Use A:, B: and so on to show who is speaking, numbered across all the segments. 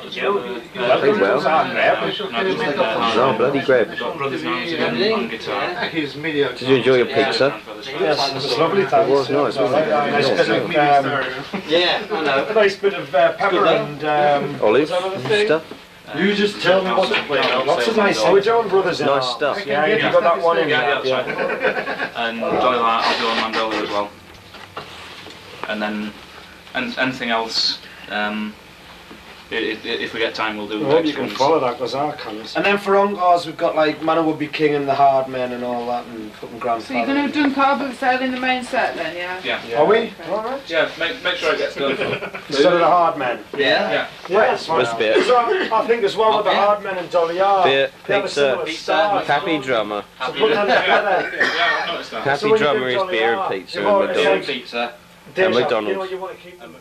A: Played well. No, bloody great.
B: Brothers in arms again on guitar.
C: He's media.
A: Did you enjoy your pizza?
C: Yes, it was lovely.
A: It was nice, wasn't it?
C: Nice bit of, um,
D: Yeah, I know.
C: a nice bit of uh, pepper and um,
A: Olive and stuff.
C: You just tell me what to play. Lots of nice. Oh, Joan Brothers.
A: Nice
C: our-
A: stuff.
C: Yeah, you got that one in.
B: Yeah,
C: there,
B: yeah, that's right. And Joy Light, I'll do on mandola as well. And then, and anything else, um, i- i- if we get time, we'll do
C: I hope you can
B: ones.
C: follow that because I can't.
E: And then for Ongars, we've got like Man Would Be King and the Hard Men and all that, and fucking
F: So you're
E: Grandfather.
F: going to do Duncar Boot Sale in the main set then, yeah?
B: Yeah.
E: Are we? Alright.
B: Yeah, make, make sure it gets done.
E: Instead of the Hard Men.
D: Yeah.
B: Yeah.
E: Yeah, that's fine.
A: What's beer?
E: So, I think as well with the Hard Men and Dolly R.
A: Beer,
E: they have a
A: pizza,
E: similar style.
A: happy drummer.
E: So put them together.
B: Yeah, I've noticed that.
A: Happy
E: So when you do
A: drummer is
E: Dolly
A: beer
E: R,
A: and pizza
E: you've
A: and
E: already
A: McDonald's.
D: Pizza.
E: Deja,
A: McDonald's.
E: You know, you want to keep them.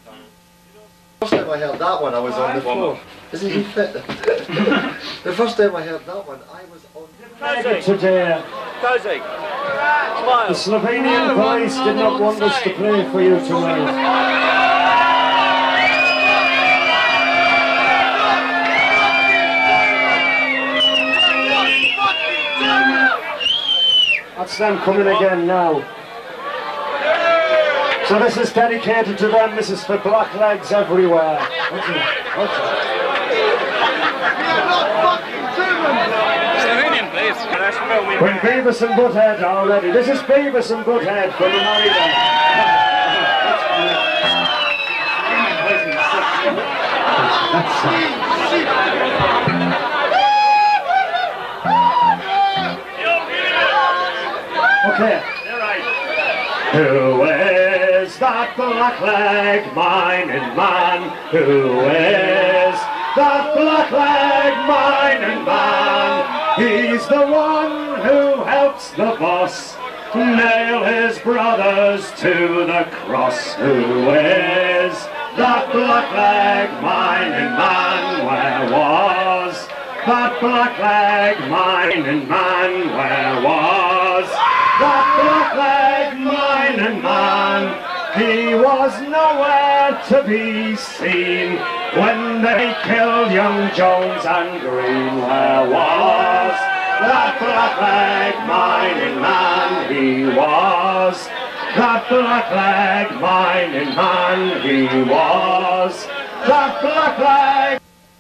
G: The first time I heard that one, I was on the floor. Isn't he fit? the first time I heard that one, I was on. the floor.
C: Today,
A: Cozy.
C: the Slovenian police did not want us to play for you tonight. That's them coming again now. So this is dedicated to them. This is for black legs everywhere. What's it? What's it?
B: Slovenian, please. Can I spell me?
C: When Beavis and Butthead are ready. This is Beavis and Butthead from America. Okay. Who is that black leg mining man? Who is that black leg mining man? He's the one who helps the boss nail his brothers to the cross. Who is that black leg mining man? Where was that black leg mining man? Where was that black leg mining man? He was nowhere to be seen when they killed young Jones and Green. Where was that black leg mining man? He was that black leg mining man. He was that black leg.